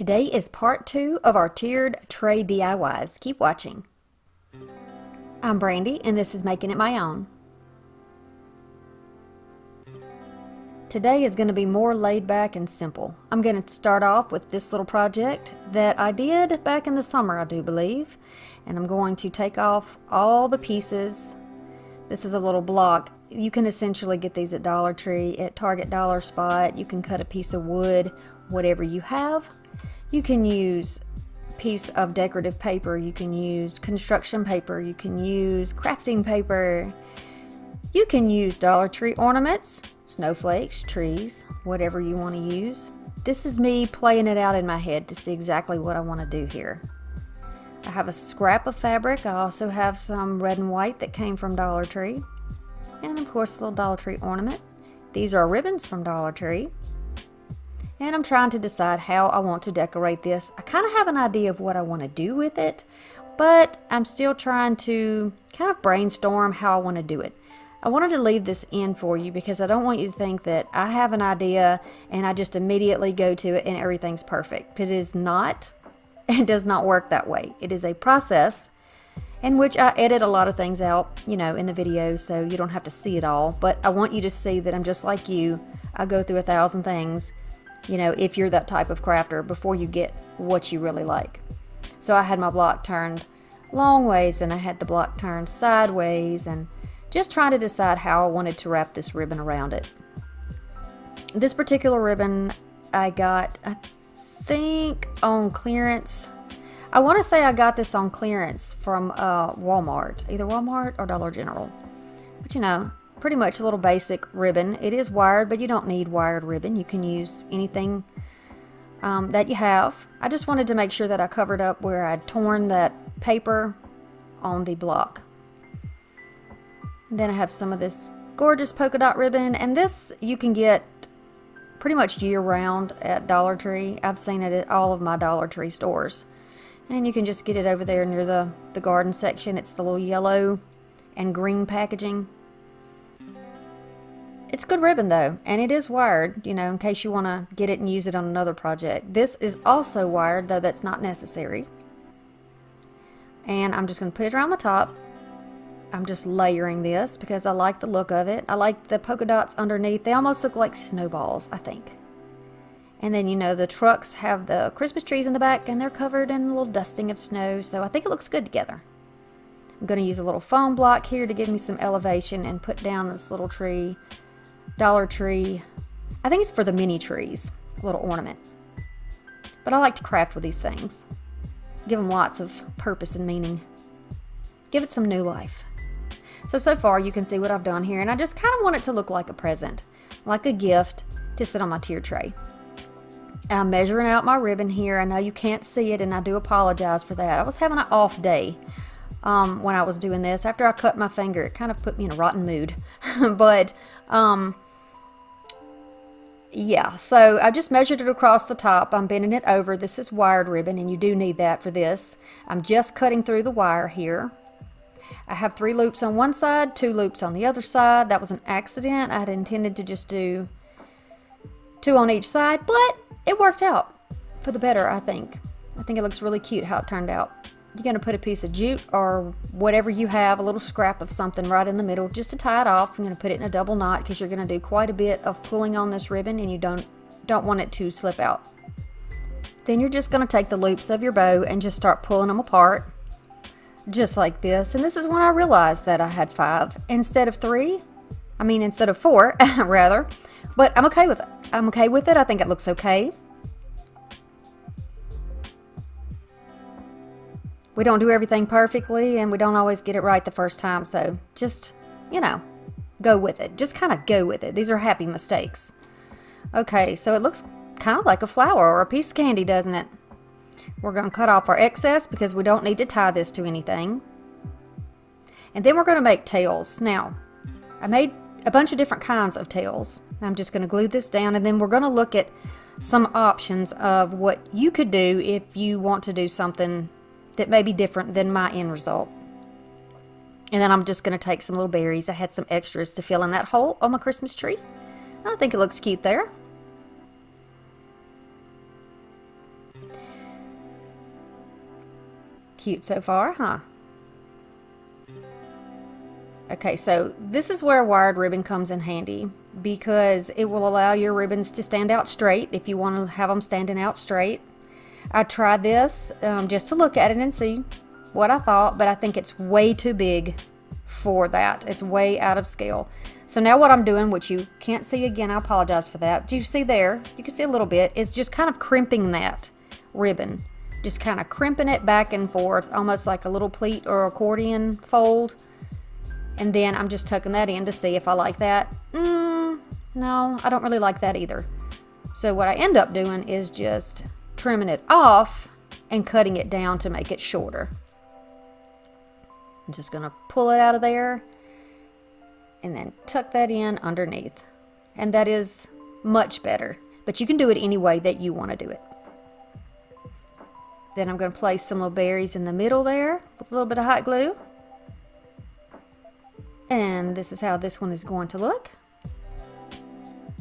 Today is part two of our tiered tray DIYs. Keep watching. I'm Brandy and this is Making It My Own. Today is going to be more laid back and simple. I'm going to start off with this little project that I did back in the summer, I do believe. And I'm going to take off all the pieces. This is a little block. You can essentially get these at Dollar Tree, at Target Dollar Spot. You can cut a piece of wood, whatever you have. You can use piece of decorative paper. You can use construction paper. You can use crafting paper. You can use Dollar Tree ornaments, snowflakes, trees, whatever you want to use. This is me playing it out in my head to see exactly what I want to do here. I have a scrap of fabric. I also have some red and white that came from Dollar Tree. And of course, a little Dollar Tree ornament. These are ribbons from Dollar Tree. And I'm trying to decide how I want to decorate this. I kind of have an idea of what I want to do with it, but I'm still trying to kind of brainstorm how I want to do it. I wanted to leave this in for you because I don't want you to think that I have an idea and I just immediately go to it and everything's perfect because it is not. It does not work that way. It is a process in which I edit a lot of things out, you know, in the video so you don't have to see it all. But I want you to see that I'm just like you. I go through a thousand things, you know, if you're that type of crafter before you get what you really like. So I had my block turned long ways and I had the block turned sideways and just trying to decide how I wanted to wrap this ribbon around it. This particular ribbon I got, I think on clearance. I want to say I got this on clearance from uh, Walmart, either Walmart or Dollar General. But you know, pretty much a little basic ribbon. It is wired, but you don't need wired ribbon. You can use anything um, that you have. I just wanted to make sure that I covered up where I'd torn that paper on the block. Then I have some of this gorgeous polka dot ribbon, and this you can get pretty much year round at Dollar Tree. I've seen it at all of my Dollar Tree stores. And you can just get it over there near the, the garden section. It's the little yellow and green packaging. It's good ribbon though, and it is wired, you know, in case you want to get it and use it on another project. This is also wired, though that's not necessary. And I'm just going to put it around the top. I'm just layering this because I like the look of it. I like the polka dots underneath. They almost look like snowballs, I think. And then, you know, the trucks have the Christmas trees in the back and they're covered in a little dusting of snow. So I think it looks good together. I'm going to use a little foam block here to give me some elevation and put down this little tree, Dollar Tree. I think it's for the mini trees, little ornament. But I like to craft with these things. Give them lots of purpose and meaning. Give it some new life. So, so far you can see what I've done here and I just kind of want it to look like a present, like a gift to sit on my tier tray. I'm measuring out my ribbon here. I know you can't see it and I do apologize for that. I was having an off day um, when I was doing this. After I cut my finger, it kind of put me in a rotten mood. but, um, yeah, so I just measured it across the top. I'm bending it over. This is wired ribbon and you do need that for this. I'm just cutting through the wire here. I have three loops on one side, two loops on the other side. That was an accident. I had intended to just do two on each side, but it worked out for the better, I think. I think it looks really cute how it turned out. You're going to put a piece of jute or whatever you have, a little scrap of something right in the middle just to tie it off. I'm going to put it in a double knot because you're going to do quite a bit of pulling on this ribbon and you don't, don't want it to slip out. Then you're just going to take the loops of your bow and just start pulling them apart just like this. And this is when I realized that I had five instead of three. I mean, instead of four, rather. But I'm okay with it. I'm okay with it. I think it looks okay. We don't do everything perfectly and we don't always get it right the first time. So just, you know, go with it. Just kind of go with it. These are happy mistakes. Okay, so it looks kind of like a flower or a piece of candy, doesn't it? We're going to cut off our excess because we don't need to tie this to anything. And then we're going to make tails. Now, I made a bunch of different kinds of tails. I'm just going to glue this down and then we're going to look at some options of what you could do if you want to do something that may be different than my end result. And then I'm just going to take some little berries. I had some extras to fill in that hole on my Christmas tree. I think it looks cute there. Cute so far, huh? Okay, so this is where wired ribbon comes in handy because it will allow your ribbons to stand out straight if you want to have them standing out straight. I tried this um, just to look at it and see what I thought, but I think it's way too big for that. It's way out of scale. So now what I'm doing, which you can't see again, I apologize for that. Do you see there? You can see a little bit. Is just kind of crimping that ribbon. Just kind of crimping it back and forth, almost like a little pleat or accordion fold. And then I'm just tucking that in to see if I like that. Mm, no, I don't really like that either. So what I end up doing is just trimming it off and cutting it down to make it shorter. I'm just going to pull it out of there and then tuck that in underneath. And that is much better, but you can do it any way that you want to do it. Then I'm going to place some little berries in the middle there with a little bit of hot glue. And this is how this one is going to look.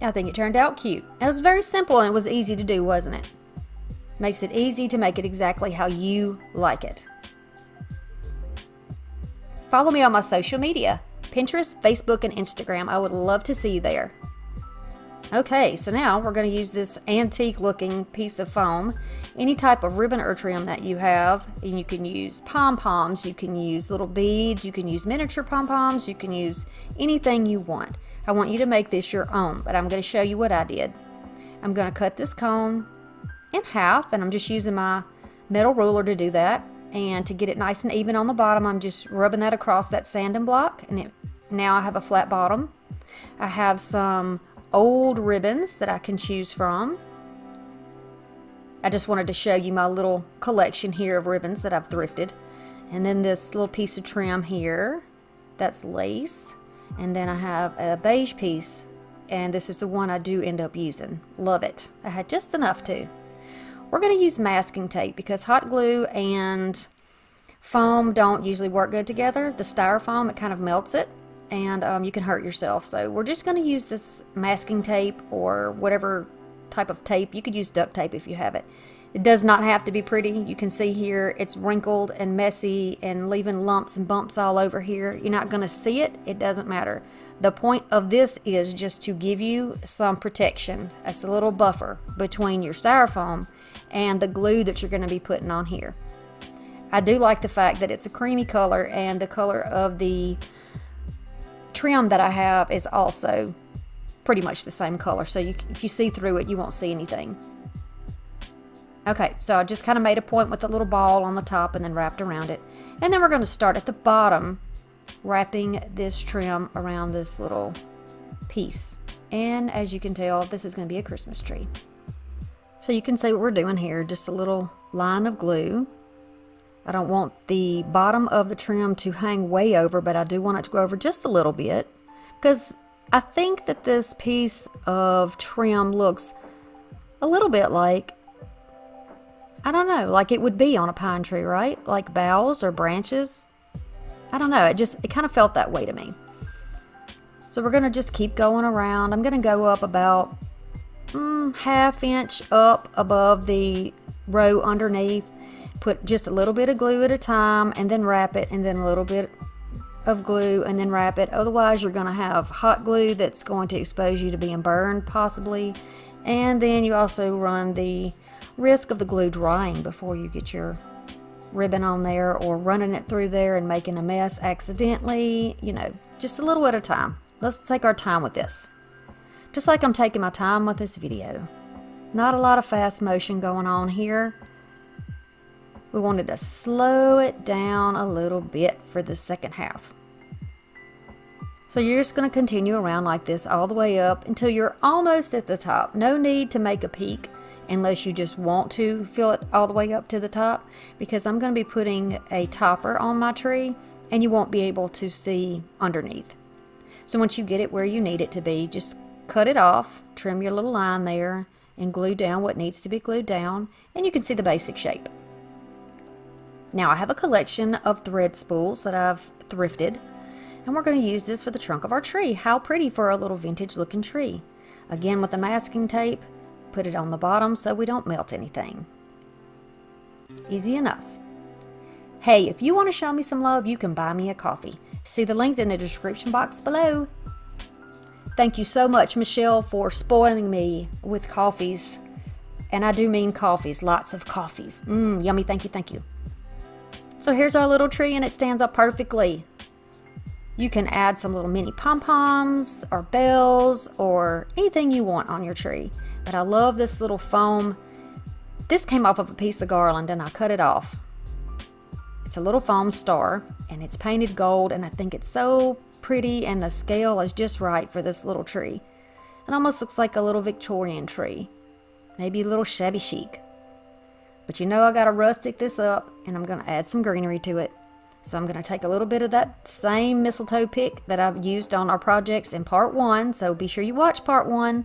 I think it turned out cute. It was very simple and it was easy to do, wasn't it? Makes it easy to make it exactly how you like it. Follow me on my social media, Pinterest, Facebook, and Instagram. I would love to see you there. Okay, so now we're going to use this antique looking piece of foam. Any type of ribbon or trim that you have, and you can use pom-poms, you can use little beads, you can use miniature pom-poms, you can use anything you want. I want you to make this your own, but I'm going to show you what I did. I'm going to cut this cone in half, and I'm just using my metal ruler to do that. And to get it nice and even on the bottom, I'm just rubbing that across that sanding block, and it, now I have a flat bottom. I have some old ribbons that I can choose from. I just wanted to show you my little collection here of ribbons that I've thrifted. And then this little piece of trim here, that's lace. And then I have a beige piece, and this is the one I do end up using. Love it. I had just enough to. We're going to use masking tape because hot glue and foam don't usually work good together. The styrofoam, it kind of melts it and um, you can hurt yourself. So we're just going to use this masking tape or whatever type of tape. You could use duct tape if you have it. It does not have to be pretty. You can see here it's wrinkled and messy and leaving lumps and bumps all over here. You're not going to see it. It doesn't matter. The point of this is just to give you some protection. That's a little buffer between your styrofoam and the glue that you're going to be putting on here. I do like the fact that it's a creamy color and the color of the trim that I have is also pretty much the same color. So you, if you see through it, you won't see anything. Okay, so I just kind of made a point with a little ball on the top and then wrapped around it. And then we're going to start at the bottom, wrapping this trim around this little piece. And as you can tell, this is going to be a Christmas tree. So you can see what we're doing here, just a little line of glue I don't want the bottom of the trim to hang way over, but I do want it to go over just a little bit because I think that this piece of trim looks a little bit like, I don't know, like it would be on a pine tree, right? Like boughs or branches. I don't know, it just, it kind of felt that way to me. So we're going to just keep going around. I'm going to go up about mm, half inch up above the row underneath put just a little bit of glue at a time and then wrap it and then a little bit of glue and then wrap it. Otherwise, you're going to have hot glue that's going to expose you to being burned possibly. And then you also run the risk of the glue drying before you get your ribbon on there or running it through there and making a mess accidentally. You know, just a little at a time. Let's take our time with this. Just like I'm taking my time with this video. Not a lot of fast motion going on here. We wanted to slow it down a little bit for the second half. So you're just going to continue around like this all the way up until you're almost at the top. No need to make a peak unless you just want to fill it all the way up to the top because I'm going to be putting a topper on my tree and you won't be able to see underneath. So once you get it where you need it to be, just cut it off, trim your little line there, and glue down what needs to be glued down, and you can see the basic shape. Now I have a collection of thread spools that I've thrifted and we're going to use this for the trunk of our tree. How pretty for a little vintage looking tree. Again with the masking tape, put it on the bottom so we don't melt anything. Easy enough. Hey, if you want to show me some love, you can buy me a coffee. See the link in the description box below. Thank you so much, Michelle, for spoiling me with coffees. And I do mean coffees, lots of coffees. Mmm, yummy, thank you, thank you. So here's our little tree and it stands up perfectly. You can add some little mini pom-poms or bells or anything you want on your tree. But I love this little foam. This came off of a piece of garland and I cut it off. It's a little foam star and it's painted gold and I think it's so pretty and the scale is just right for this little tree. It almost looks like a little Victorian tree. Maybe a little shabby chic. But you know I gotta rustic this up and I'm gonna add some greenery to it. So I'm gonna take a little bit of that same mistletoe pick that I've used on our projects in part one. So be sure you watch part one.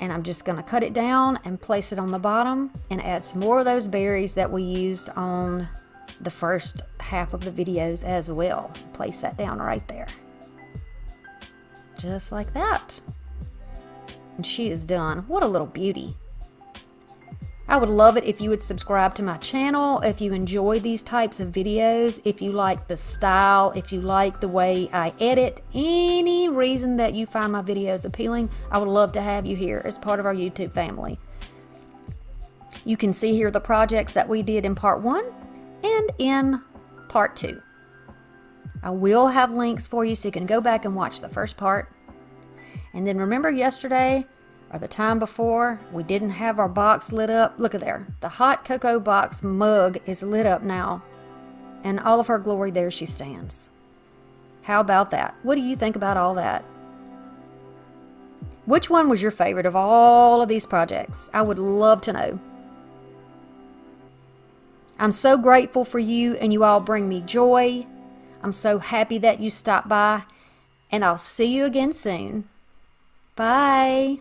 And I'm just gonna cut it down and place it on the bottom and add some more of those berries that we used on the first half of the videos as well. Place that down right there. Just like that. And she is done. What a little beauty. I would love it if you would subscribe to my channel, if you enjoy these types of videos, if you like the style, if you like the way I edit, any reason that you find my videos appealing, I would love to have you here as part of our YouTube family. You can see here the projects that we did in part one and in part two. I will have links for you so you can go back and watch the first part. And then remember yesterday or the time before we didn't have our box lit up. Look at there. The hot cocoa box mug is lit up now. And all of her glory there she stands. How about that? What do you think about all that? Which one was your favorite of all of these projects? I would love to know. I'm so grateful for you and you all bring me joy. I'm so happy that you stopped by and I'll see you again soon. Bye.